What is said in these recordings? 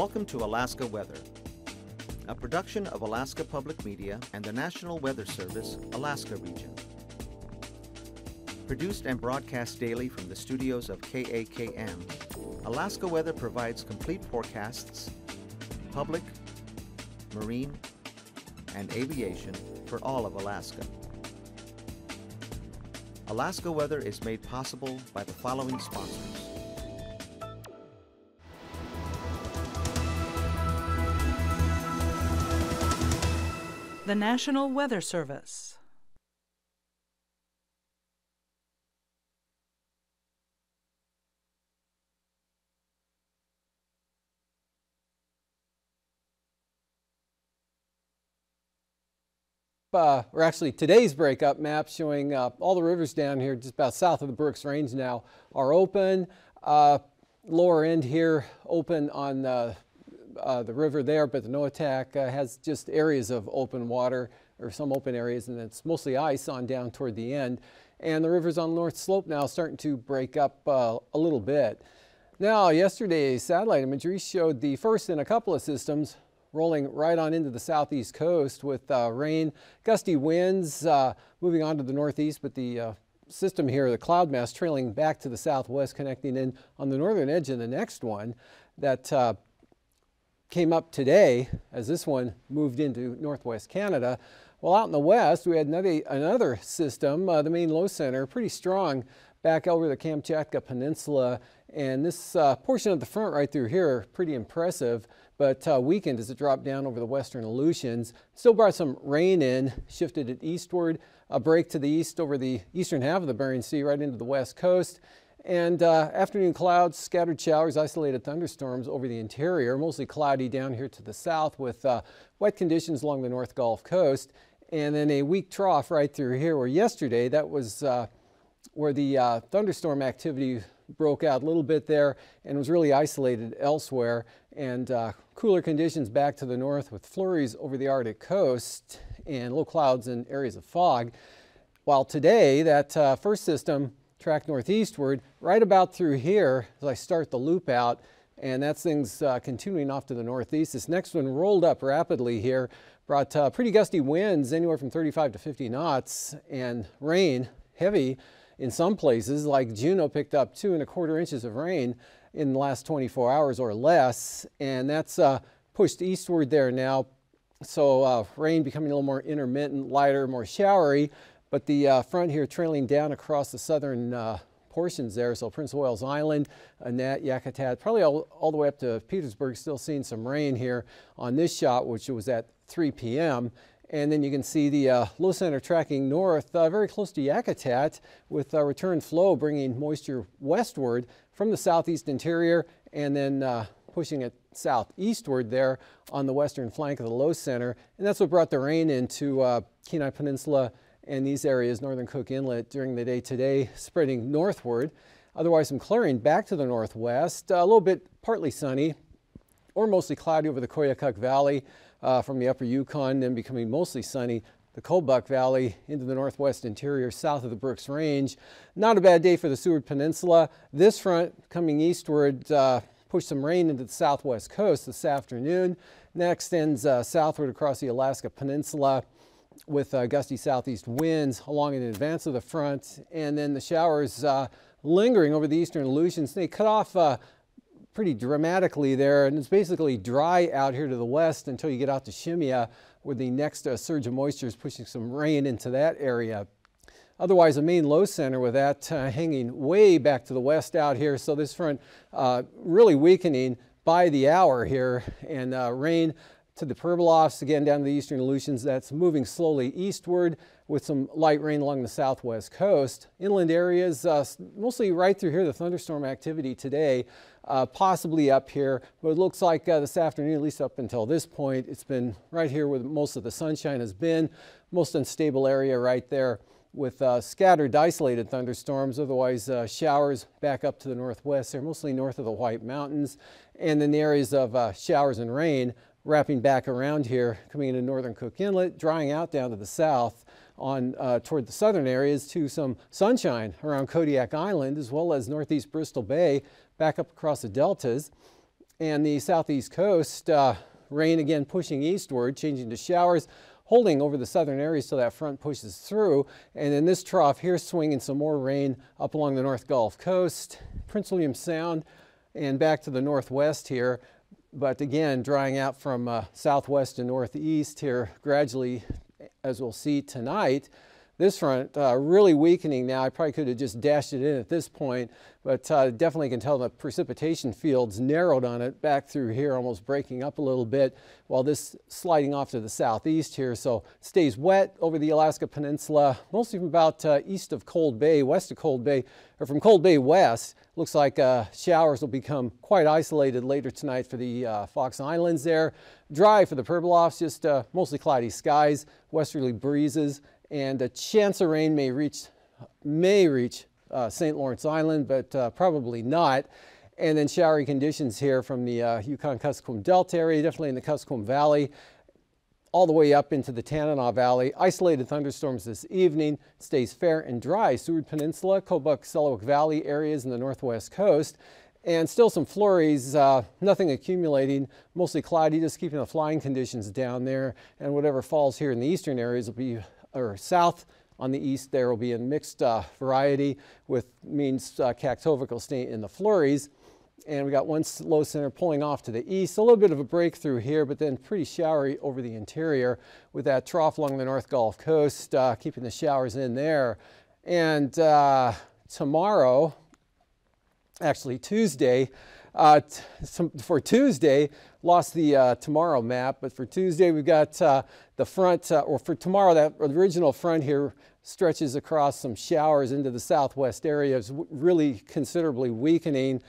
Welcome to Alaska Weather, a production of Alaska Public Media and the National Weather Service, Alaska Region. Produced and broadcast daily from the studios of KAKM, Alaska Weather provides complete forecasts, public, marine, and aviation for all of Alaska. Alaska Weather is made possible by the following sponsors. The National Weather Service. Uh, or actually today's breakup map showing uh, all the rivers down here just about south of the Brooks Range now are open. Uh, lower end here open on uh, uh, the river there, but the Noatak uh, has just areas of open water or some open areas and it's mostly ice on down toward the end. And the rivers on the north slope now starting to break up a little bit. Now yesterday's satellite imagery showed the first in a couple of systems rolling right on into the southeast coast with uh, rain, gusty winds uh, moving on to the northeast, but the uh, system here, the cloud mass trailing back to the southwest, connecting in on the northern edge of the next one that uh, came up today as this one moved into northwest Canada. Well, out in the west, we had another, another system, uh, the main low center, pretty strong back over the Kamchatka Peninsula. And this uh, portion of the front right through here, pretty impressive but uh, weakened as it dropped down over the western Aleutians. Still brought some rain in, shifted it eastward, a break to the east over the eastern half of the Bering Sea right into the west coast. And uh, afternoon clouds, scattered showers, isolated thunderstorms over the interior, mostly cloudy down here to the south with uh, wet conditions along the North Gulf Coast. And then a weak trough right through here where yesterday that was uh, where the uh, thunderstorm activity broke out a little bit there and was really isolated elsewhere. And uh, cooler conditions back to the north with flurries over the Arctic coast and low clouds and areas of fog. While today, that uh, first system tracked northeastward right about through here as I start the loop out and that's things uh, continuing off to the northeast. This next one rolled up rapidly here, brought uh, pretty gusty winds anywhere from 35 to 50 knots and rain, heavy in some places, like Juneau picked up two and a quarter inches of rain in the last 24 hours or less, and that's uh, pushed eastward there now. So uh, rain becoming a little more intermittent, lighter, more showery, but the uh, front here trailing down across the southern uh, portions there. So Prince of Wales Island, Annette, Yakutat, probably all, all the way up to Petersburg, still seeing some rain here on this shot, which was at 3 p.m. And then you can see the uh, low center tracking north, uh, very close to Yakutat, with uh, return flow bringing moisture westward from the southeast interior and then uh, pushing it southeastward there on the western flank of the low center. And that's what brought the rain into uh, Kenai Peninsula and these areas, northern Cook Inlet, during the day today, spreading northward. Otherwise, some clearing back to the northwest, a little bit partly sunny or mostly cloudy over the Koyukuk Valley uh, from the upper Yukon, then becoming mostly sunny the Kobuk Valley into the northwest interior south of the Brooks Range. Not a bad day for the Seward Peninsula. This front coming eastward uh, pushed some rain into the southwest coast this afternoon. That extends uh, southward across the Alaska Peninsula with uh, gusty southeast winds along in advance of the front and then the showers uh, lingering over the eastern Aleutians. They cut off uh, pretty dramatically there, and it's basically dry out here to the west until you get out to Shemya, where the next uh, surge of moisture is pushing some rain into that area. Otherwise, a main low center with that uh, hanging way back to the west out here, so this front uh, really weakening by the hour here, and uh, rain to the Pribilofs, again down to the eastern Aleutians, that's moving slowly eastward with some light rain along the southwest coast. Inland areas, uh, mostly right through here, the thunderstorm activity today, uh, possibly up here, but it looks like uh, this afternoon, at least up until this point, it's been right here where most of the sunshine has been, most unstable area right there with uh, scattered isolated thunderstorms, otherwise uh, showers back up to the northwest. They're mostly north of the White Mountains. And then the areas of uh, showers and rain wrapping back around here, coming into northern Cook Inlet, drying out down to the south on uh, toward the southern areas to some sunshine around Kodiak Island as well as northeast Bristol Bay back up across the deltas. and the southeast coast. Uh, rain again pushing eastward, changing to showers, holding over the southern areas so that front pushes through. And in this trough here, swinging some more rain up along the North Gulf Coast, Prince William Sound, and back to the northwest here. But again, drying out from uh, southwest to northeast here gradually, as we'll see tonight. This front uh, really weakening now. I probably could have just dashed it in at this point, but uh, definitely can tell the precipitation fields narrowed on it back through here, almost breaking up a little bit, while this sliding off to the southeast here. So stays wet over the Alaska Peninsula, mostly from about uh, east of Cold Bay, west of Cold Bay, or from Cold Bay west. Looks like uh, showers will become quite isolated later tonight for the uh, Fox Islands there. Dry for the Pribilofs, just uh, mostly cloudy skies, westerly breezes, and a chance of rain may reach, may reach uh, St. Lawrence Island, but uh, probably not. And then showery conditions here from the uh, Yukon-Kuskokwim Delta area, definitely in the Kuskokwim Valley, all the way up into the Tanana Valley. Isolated thunderstorms this evening. Stays fair and dry. Seward Peninsula, Kobuk, Selawik Valley areas in the northwest coast. And still some flurries, uh, nothing accumulating, mostly cloudy, just keeping the flying conditions down there. And whatever falls here in the eastern areas will be or south on the east there will be a mixed uh, variety with means uh, Kaktovik will in the flurries. And we got one low center pulling off to the east, a little bit of a breakthrough here, but then pretty showery over the interior with that trough along the North Gulf Coast, uh, keeping the showers in there. And uh, tomorrow, actually Tuesday, uh, for Tuesday, lost the uh, tomorrow map, but for Tuesday we've got uh, the front, uh, or for tomorrow, that original front here stretches across some showers into the southwest areas, really considerably weakening.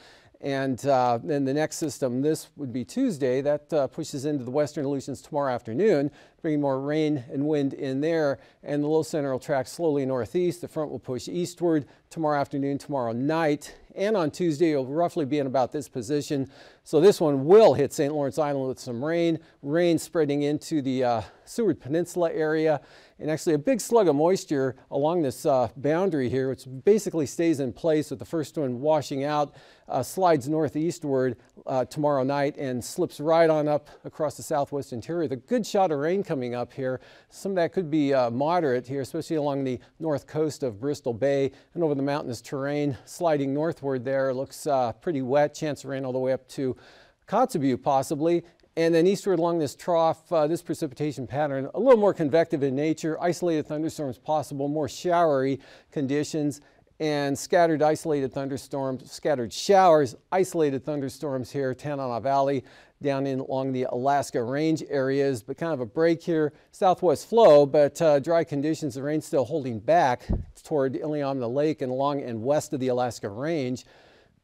And uh, then the next system, this would be Tuesday, that uh, pushes into the western Aleutians tomorrow afternoon, bringing more rain and wind in there. And the low center will track slowly northeast. The front will push eastward tomorrow afternoon, tomorrow night. And on Tuesday, it'll roughly be in about this position. So this one will hit St. Lawrence Island with some rain, rain spreading into the uh, Seward Peninsula area and actually a big slug of moisture along this uh, boundary here, which basically stays in place with the first one washing out, uh, slides northeastward uh, tomorrow night and slips right on up across the southwest interior. The good shot of rain coming up here. Some of that could be uh, moderate here, especially along the north coast of Bristol Bay and over the mountainous terrain. Sliding northward there. Looks uh, pretty wet, chance of rain all the way up to Kotzebue possibly, and then eastward along this trough, uh, this precipitation pattern, a little more convective in nature, isolated thunderstorms possible, more showery conditions, and scattered isolated thunderstorms, scattered showers, isolated thunderstorms here, Tanana Valley, down in along the Alaska Range areas, but kind of a break here, southwest flow, but uh, dry conditions, the rain still holding back toward Iliamna Lake and along and west of the Alaska Range.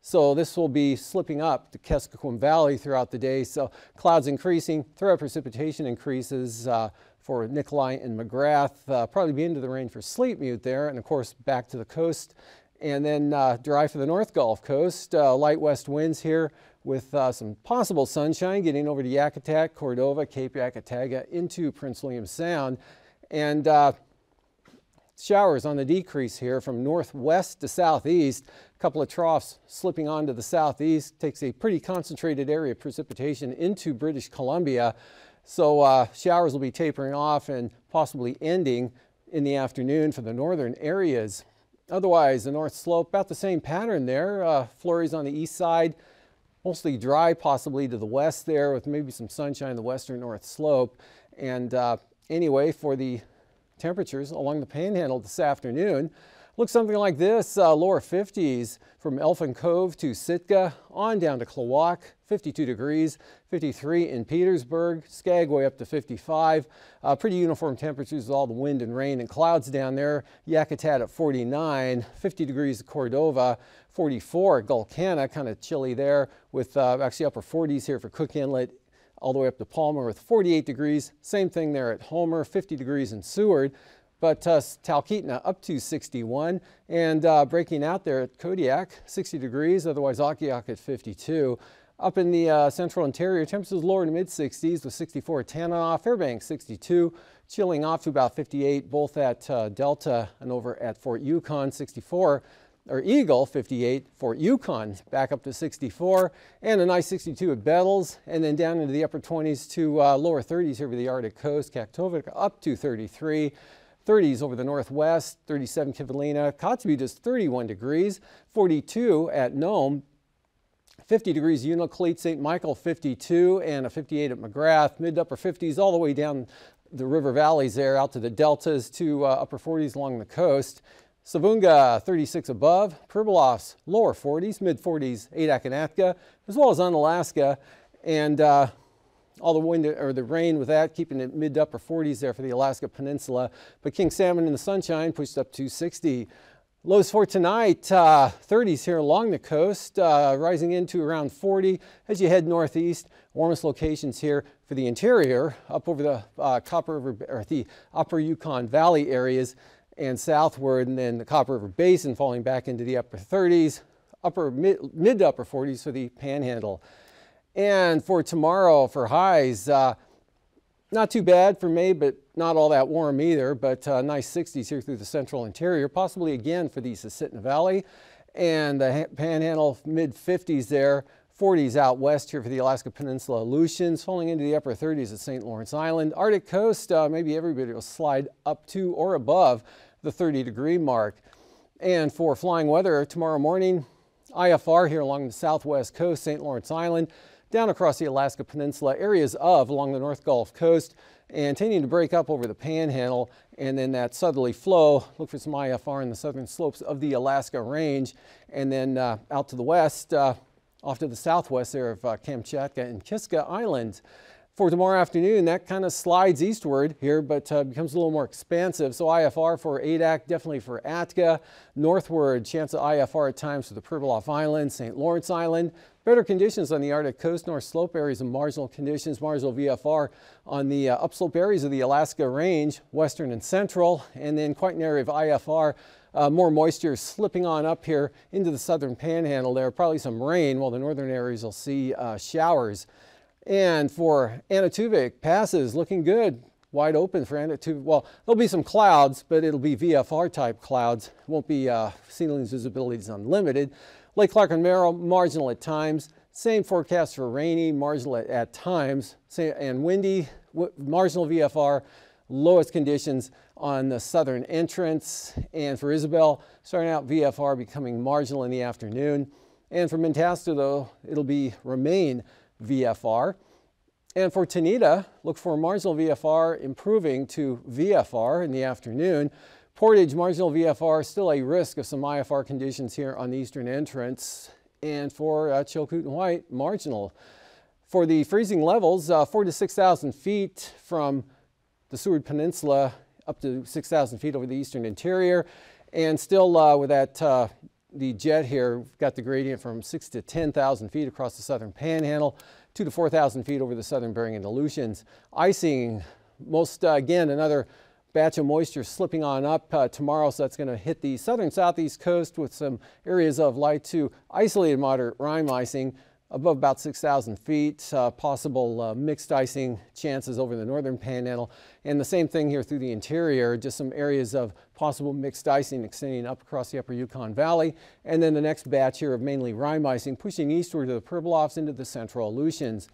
So this will be slipping up the Kuskokwim Valley throughout the day. So clouds increasing, throughout precipitation increases uh, for Nikolai and McGrath. Uh, probably be into the rain for Sleetmute there, and of course back to the coast. And then uh, dry for the North Gulf Coast. Uh, light west winds here with uh, some possible sunshine getting over to Yakutat, Cordova, Cape Yakataga into Prince William Sound. And uh, showers on the decrease here from northwest to southeast. A couple of troughs slipping onto the southeast takes a pretty concentrated area of precipitation into British Columbia. So uh, showers will be tapering off and possibly ending in the afternoon for the northern areas. Otherwise, the north slope, about the same pattern there. Uh, flurries on the east side, mostly dry possibly to the west there with maybe some sunshine the western north slope. And uh, anyway, for the temperatures along the panhandle this afternoon. Looks something like this, uh, lower 50s from Elfin Cove to Sitka, on down to Klawock, 52 degrees, 53 in Petersburg, Skagway up to 55. Uh, pretty uniform temperatures with all the wind and rain and clouds down there. Yakutat at 49, 50 degrees Cordova, 44 at Gulkana, kind of chilly there with uh, actually upper 40s here for Cook Inlet, all the way up to Palmer with 48 degrees. Same thing there at Homer, 50 degrees in Seward. But uh, Talkeetna up to 61 and uh, breaking out there at Kodiak, 60 degrees, otherwise Akiak at 52. Up in the uh, central interior, temperatures lower to mid 60s with 64 at Tanana, Fairbanks 62, chilling off to about 58, both at uh, Delta and over at Fort Yukon 64. or Eagle 58, Fort Yukon back up to 64, and a nice 62 at Bettles, and then down into the upper 20s to uh, lower 30s over the Arctic coast, Kaktovik up to 33. 30s over the northwest, 37 Kivalina, Kotzebue just 31 degrees, 42 at Nome, 50 degrees Unalakleet, St. Michael 52, and a 58 at McGrath, mid to upper 50s all the way down the river valleys there out to the deltas to uh, upper 40s along the coast. Savoonga 36 above, Pribilofs lower 40s, mid 40s, Adak and Atka, as well as Unalaska, and uh, all the wind or the rain with that, keeping it mid to upper 40s there for the Alaska Peninsula. But King Salmon in the sunshine pushed up to 60. Lows for tonight, uh, 30s here along the coast, uh, rising into around 40 as you head northeast. Warmest locations here for the interior, up over the uh, Copper River, or the upper Yukon Valley areas and southward, and then the Copper River Basin falling back into the upper 30s, upper mid, mid to upper 40s for the Panhandle. And for tomorrow, for highs, uh, not too bad for May, but not all that warm either, but uh, nice 60s here through the central interior, possibly again for the Susitna Valley. And the Panhandle mid 50s there, 40s out west here for the Alaska Peninsula Aleutians, falling into the upper 30s at St. Lawrence Island. Arctic coast, uh, maybe everybody will slide up to or above the 30 degree mark. And for flying weather tomorrow morning, IFR here along the southwest coast, St. Lawrence Island, down across the Alaska Peninsula, areas of along the North Gulf Coast, and tending to break up over the panhandle, and then that southerly flow, look for some IFR in the southern slopes of the Alaska Range, and then uh, out to the west, uh, off to the southwest there of uh, Kamchatka and Kiska Islands. For tomorrow afternoon, that kind of slides eastward here, but uh, becomes a little more expansive. So IFR for Adak, definitely for Atka. Northward, chance of IFR at times for the Pribilof Island, St. Lawrence Island. Better conditions on the Arctic coast, north slope areas of marginal conditions, marginal VFR on the uh, upslope areas of the Alaska Range, western and central, and then quite an area of IFR. Uh, more moisture slipping on up here into the southern panhandle there. Probably some rain, while the northern areas will see uh, showers. And for Anaktuvuk, passes looking good, wide open for Anaktuvuk. Well, there'll be some clouds, but it'll be VFR type clouds. Won't be uh, visibility is unlimited. Lake Clark and Merrill, marginal at times. Same forecast for rainy, marginal at, at times, and windy, marginal VFR, lowest conditions on the southern entrance. And for Isabel, starting out VFR becoming marginal in the afternoon. And for Mentasta, though, it'll be remain VFR. And for Tahneta, look for marginal VFR improving to VFR in the afternoon. Portage marginal VFR still a risk of some IFR conditions here on the eastern entrance. And for uh, and White, marginal. For the freezing levels, uh, 4 to 6,000 feet from the Seward Peninsula up to 6,000 feet over the eastern interior. And still uh, with that uh, the jet here, got the gradient from 6 to 10,000 feet across the southern panhandle, 2 to 4,000 feet over the southern Bering and Aleutians. Icing, most, uh, again, another batch of moisture slipping on up uh, tomorrow, so that's going to hit the southern southeast coast with some areas of light to isolated moderate rime icing above about 6,000 feet, uh, possible uh, mixed icing chances over the northern panhandle. And the same thing here through the interior, just some areas of possible mixed icing extending up across the upper Yukon Valley. And then the next batch here of mainly rime icing pushing eastward to the Pribilofs into the central Aleutians.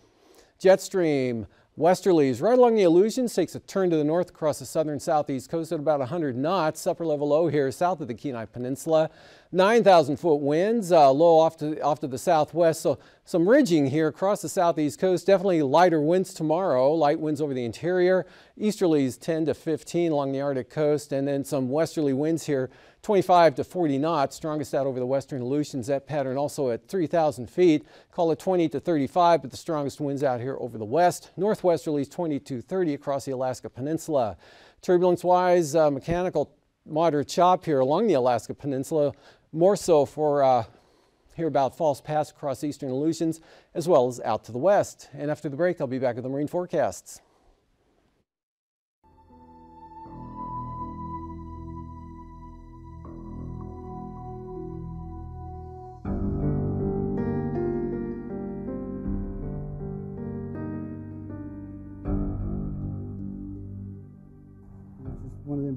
Jet stream, Westerlies right along the Aleutians takes a turn to the north across the southern southeast coast at about 100 knots. Upper level low here south of the Kenai Peninsula. 9,000 foot winds, uh, low off to, off to the southwest. So some ridging here across the southeast coast. Definitely lighter winds tomorrow. Light winds over the interior. Easterlies 10 to 15 along the Arctic coast. And then some westerly winds here 25 to 40 knots. Strongest out over the western Aleutians. That pattern also at 3,000 feet. Call it 20 to 35, but the strongest winds out here over the west. Northwesterlies 20 to 30 across the Alaska Peninsula. Turbulence wise, uh, mechanical moderate chop here along the Alaska Peninsula more so for uh, here about False Pass across eastern Aleutians, as well as out to the west. And after the break, I'll be back with the marine forecasts.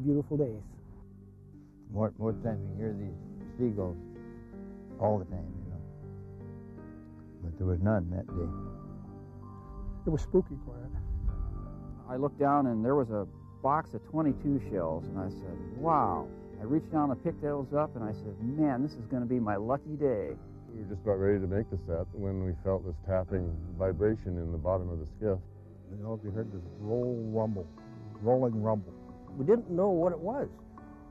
Beautiful days. More, more time you hear these seagulls all the time, you know. But there was none that day. It was spooky quiet. I looked down and there was a box of 22 shells, and I said, wow. I reached down and picked those up, and I said, man, this is going to be my lucky day. We were just about ready to make the set when we felt this tapping vibration in the bottom of the skiff. You know, we heard this roll rumble, rolling rumble. We didn't know what it was,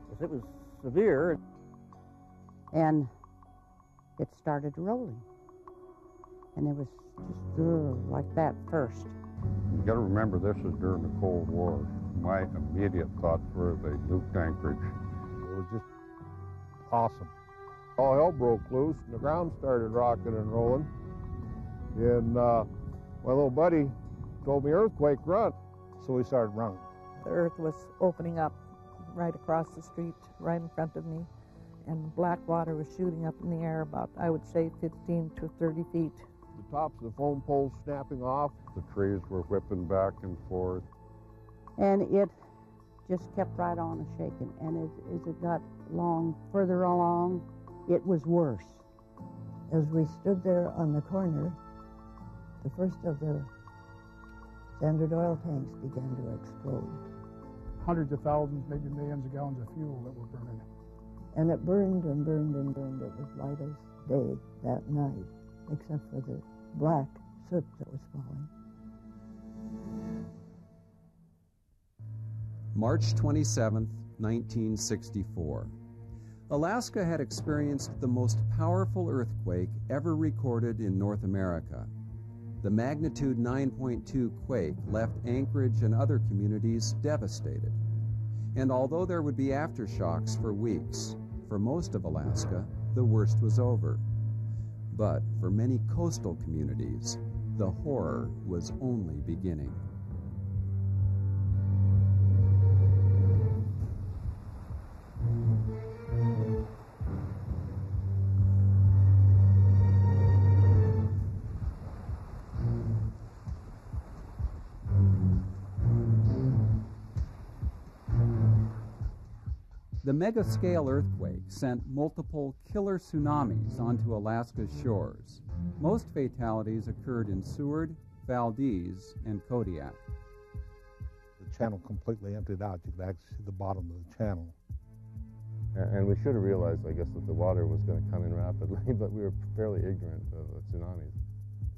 because it was severe. And it started rolling. And it was just uh, like that first. You got to remember this is during the Cold War. My immediate thoughts were they nuked Anchorage. It was just awesome. All hell broke loose, and the ground started rocking and rolling. And uh, my little buddy told me, earthquake, run. So we started running. The earth was opening up right across the street, right in front of me, and black water was shooting up in the air about, I would say, 15 to 30 feet. The tops of the phone poles snapping off. The trees were whipping back and forth. And it just kept right on a shaking. And as, as it got long, further along, it was worse. As we stood there on the corner, the first of the Standard Oil tanks began to explode. Hundreds of thousands, maybe millions of gallons of fuel that were burning. And it burned and burned and burned. It was light as day that night, except for the black soot that was falling. March 27, 1964. Alaska had experienced the most powerful earthquake ever recorded in North America. The magnitude 9.2 quake left Anchorage and other communities devastated. And although there would be aftershocks for weeks, for most of Alaska, the worst was over. But for many coastal communities, the horror was only beginning. The mega-scale earthquake sent multiple killer tsunamis onto Alaska's shores. Most fatalities occurred in Seward, Valdez, and Kodiak. The channel completely emptied out. You could actually see the bottom of the channel. And we should have realized, I guess, that the water was going to come in rapidly, but we were fairly ignorant of the tsunamis.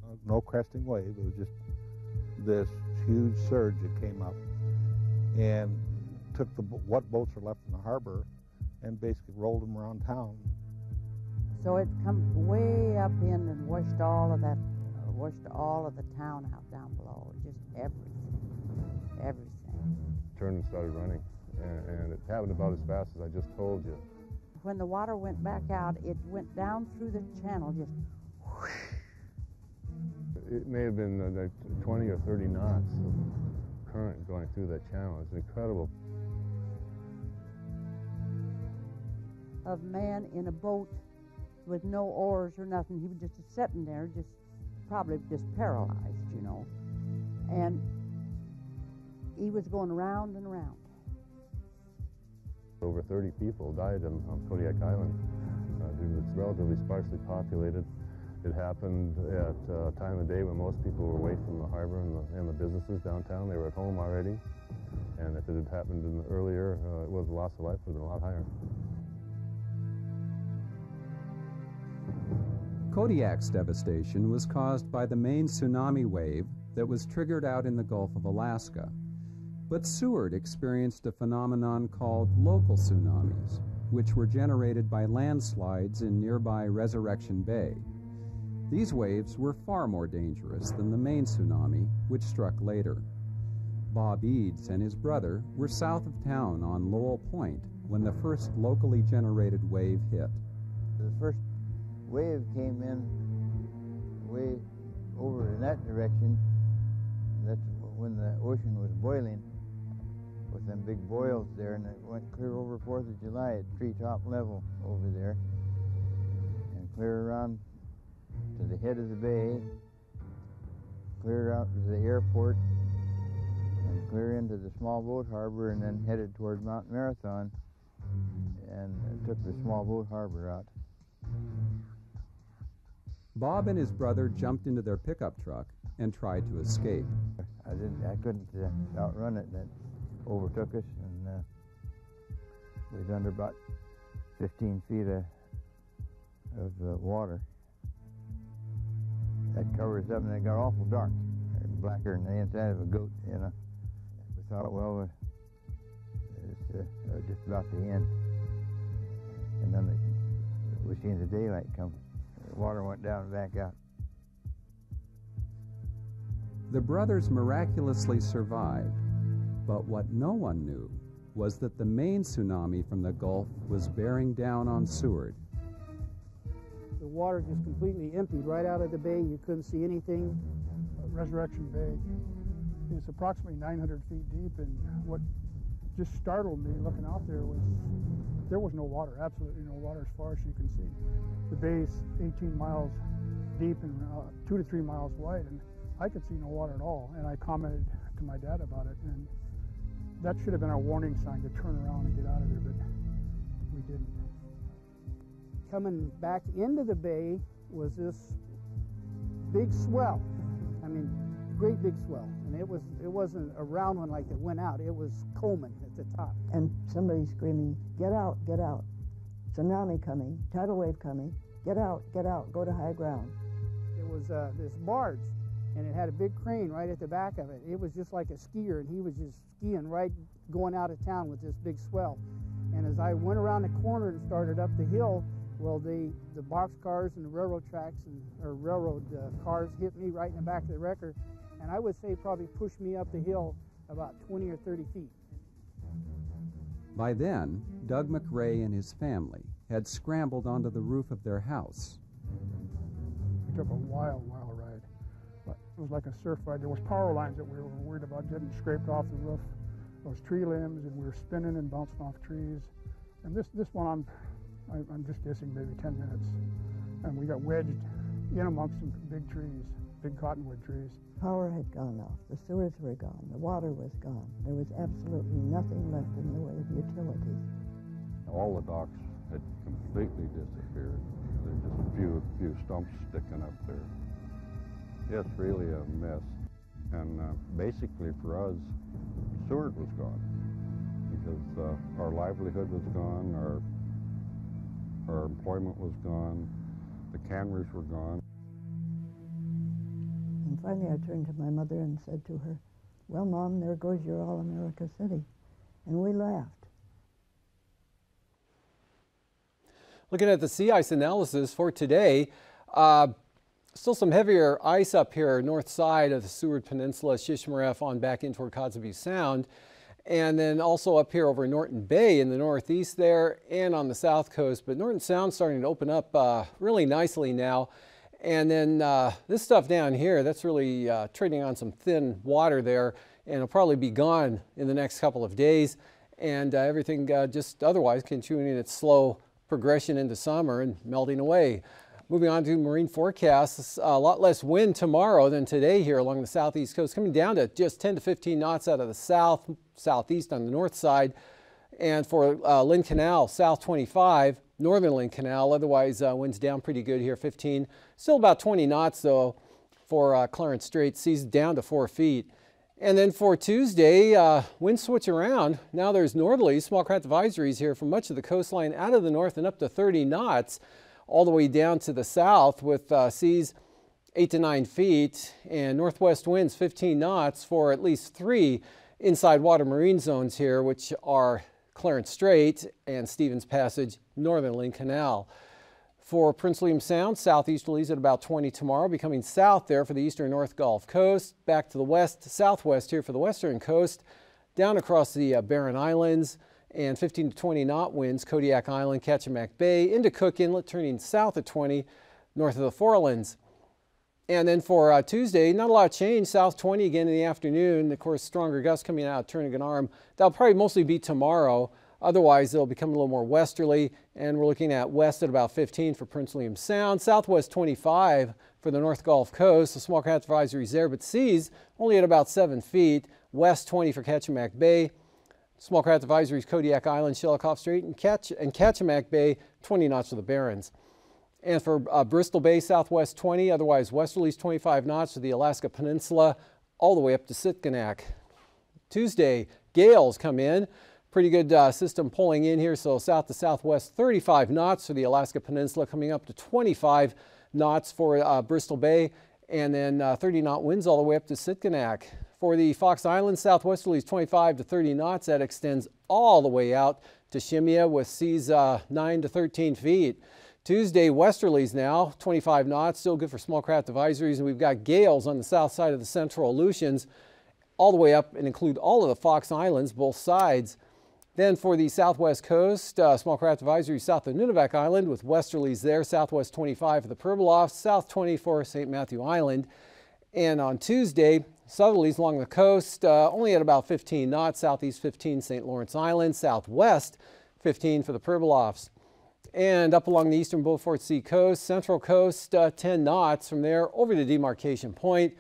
Uh, no cresting wave. It was just this huge surge that came up and took the what boats are left in the harbor and basically rolled them around town. So it come way up in and washed all of that, uh, washed all of the town out down below, just everything, everything. Turned and started running, and, and it happened about as fast as I just told you. When the water went back out, it went down through the channel, just whoosh. It may have been uh, like 20 or 30 knots of current going through that channel. It's incredible. Of man in a boat with no oars or nothing. He was just sitting there, just probably just paralyzed, you know. And he was going around and around. Over 30 people died on, on Kodiak Island. Uh, it's relatively sparsely populated. It happened at a time of day when most people were away from the harbor and the, and the businesses downtown. They were at home already. And if it had happened earlier, uh, it was the loss of life would have been a lot higher. Kodiak's devastation was caused by the main tsunami wave that was triggered out in the Gulf of Alaska. But Seward experienced a phenomenon called local tsunamis, which were generated by landslides in nearby Resurrection Bay. These waves were far more dangerous than the main tsunami, which struck later. Bob Eads and his brother were south of town on Lowell Point when the first locally generated wave hit. The first wave came in way over in that direction. That's when the ocean was boiling with them big boils there, and it went clear over 4th of July at treetop level over there, and clear around to the head of the bay, clear out to the airport, and clear into the small boat harbor, and then headed toward Mount Marathon. and took the small boat harbor out. Bob and his brother jumped into their pickup truck and tried to escape. I didn't, I couldn't uh, outrun it, it overtook us, and uh, we was under about 15 feet of, of uh, water. That covers up, and it got awful dark, blacker than the inside of a goat, you know. We thought, well, uh, it's uh, just about the end. And then the, we seen the daylight come. The water went down and back out. The brothers miraculously survived, but what no one knew was that the main tsunami from the Gulf was bearing down on Seward. The water just completely emptied right out of the bay. You couldn't see anything. Resurrection Bay is approximately 900 feet deep, and what just startled me looking out there was there was no water, absolutely no water as far as you can see. The bay is 18 miles deep and uh, two to three miles wide, and I could see no water at all. And I commented to my dad about it, and that should have been our warning sign to turn around and get out of there, but we didn't. Coming back into the bay was this big swell. I mean, great big swell, and it was it wasn't a round one like that went out. It was Coleman at the top. And somebody screaming, "Get out! Get out! Tsunami coming! Tidal wave coming! Get out! Get out! Go to high ground!" It was uh, this barge, and it had a big crane right at the back of it. It was just like a skier, and he was just skiing right going out of town with this big swell. And as I went around the corner and started up the hill, well, the, the box cars and the railroad tracks and or railroad uh, cars hit me right in the back of the wrecker, and I would say probably pushed me up the hill about 20 or 30 feet. By then, Doug McRae and his family had scrambled onto the roof of their house. We took a wild, wild ride. It was like a surf ride. There was power lines that we were worried about getting scraped off the roof. Those tree limbs, and we were spinning and bouncing off trees. And this, this one, I'm I, am just guessing maybe 10 minutes. And we got wedged in amongst some big trees, big cottonwood trees. Power had gone off. The sewers were gone. The water was gone. There was absolutely nothing left in the way of utilities. All the docks had completely disappeared. There's just a few, few stumps sticking up there. It's really a mess. And uh, basically for us, Seward was gone because uh, our livelihood was gone, our our employment was gone. The canneries were gone. Finally, I turned to my mother and said to her, Well, Mom, there goes your All America City. And we laughed. Looking at the sea ice analysis for today, uh, still some heavier ice up here north side of the Seward Peninsula, Shishmaref on back in toward Kotzebue Sound and then also up here over Norton Bay in the northeast there and on the south coast. But Norton Sound starting to open up uh, really nicely now. And then uh, this stuff down here, that's really uh, trading on some thin water there and it'll probably be gone in the next couple of days. And uh, everything uh, just otherwise continuing its slow progression into summer and melting away. Moving on to marine forecasts, a lot less wind tomorrow than today here along the southeast coast, coming down to just 10 to 15 knots out of the south, southeast on the north side. And for uh, Lynn Canal, south 25, northern Lynn Canal, otherwise uh, winds down pretty good here, 15. Still about 20 knots though for uh, Clarence Strait, seas down to 4 feet. And then for Tuesday, uh, winds switch around. Now there's northerly small craft advisories here from much of the coastline out of the north and up to 30 knots all the way down to the south with uh, seas 8 to 9 feet and northwest winds 15 knots for at least three inside water marine zones here, which are Clarence Strait and Stephens Passage, Northern Lynn Canal. For Prince William Sound, southeasterlies at about 20 tomorrow, becoming south there for the eastern North Gulf Coast, back to the west, southwest here for the western coast, down across the uh, Barren Islands, and 15 to 20 knot winds, Kodiak Island, Kachemak Bay, into Cook Inlet, turning south at 20, north of the Forelands. And then for uh, Tuesday, not a lot of change, south 20 again in the afternoon. Of course, stronger gusts coming out of Turnagain Arm. That'll probably mostly be tomorrow. Otherwise, they'll become a little more westerly, and we're looking at west at about 15 for Prince William Sound, southwest 25 for the North Gulf Coast. The small craft advisory is there, but seas only at about 7 feet, west 20 for Kachemak Bay. Small craft advisories Kodiak Island, Shelikof Strait, and, Katch and Kachemak Bay, 20 knots for the Barrens. And for uh, Bristol Bay, southwest 20, otherwise westerlies 25 knots to the Alaska Peninsula, all the way up to Sitkinak. Tuesday, gales come in. Pretty good uh, system pulling in here, so south to southwest 35 knots for the Alaska Peninsula, coming up to 25 knots for uh, Bristol Bay, and then uh, 30 knot winds all the way up to Sitkinak. For the Fox Islands, southwesterlies 25 to 30 knots. That extends all the way out to Shemya with seas uh, 9 to 13 feet. Tuesday, westerlies now, 25 knots, still good for small craft advisories, and we've got gales on the south side of the central Aleutians all the way up and include all of the Fox Islands, both sides. Then for the southwest coast, uh, small craft advisory south of Nunivak Island with westerlies there, southwest 25 for the Pribilofs, south 24 St. Matthew Island. And on Tuesday, southerlies along the coast, uh, only at about 15 knots, southeast 15 St. Lawrence Island, southwest 15 for the Pribilofs. And up along the eastern Beaufort Sea coast, central coast, uh, 10 knots from there over to demarcation point.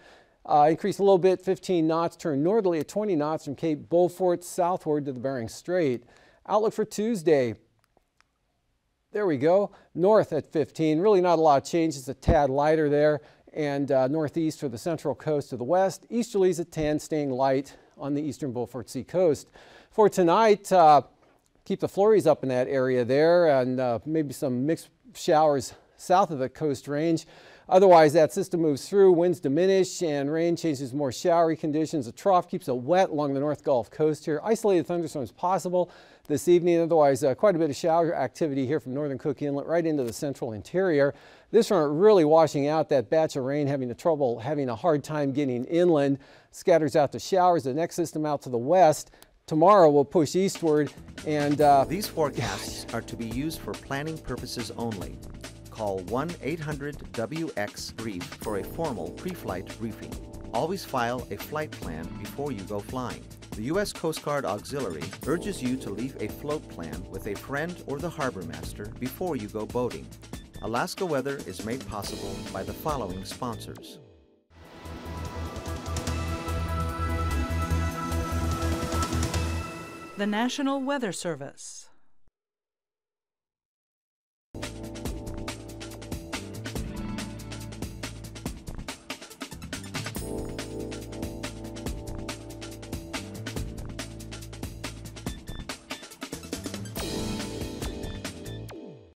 Uh, increase a little bit, 15 knots, turn northerly at 20 knots from Cape Beaufort southward to the Bering Strait. Outlook for Tuesday. There we go. North at 15. Really not a lot of change. It's a tad lighter there. And uh, northeast for the central coast to the west. Easterlies at 10, staying light on the eastern Beaufort Sea coast. For tonight, uh, keep the flurries up in that area there and uh, maybe some mixed showers south of the coast range. Otherwise, that system moves through, winds diminish, and rain changes more showery conditions. The trough keeps it wet along the North Gulf Coast here. Isolated thunderstorms possible this evening. Otherwise, uh, quite a bit of shower activity here from northern Cook Inlet right into the central interior. This front really washing out that batch of rain, having the trouble, having a hard time getting inland. Scatters out the showers. The next system out to the west tomorrow will push eastward and uh, these forecasts are to be used for planning purposes only call 1 800 WX Brief for a formal pre flight briefing. Always file a flight plan before you go flying. The U.S. Coast Guard Auxiliary urges you to leave a float plan with a friend or the harbor master before you go boating. Alaska Weather is made possible by the following sponsors. The National Weather Service.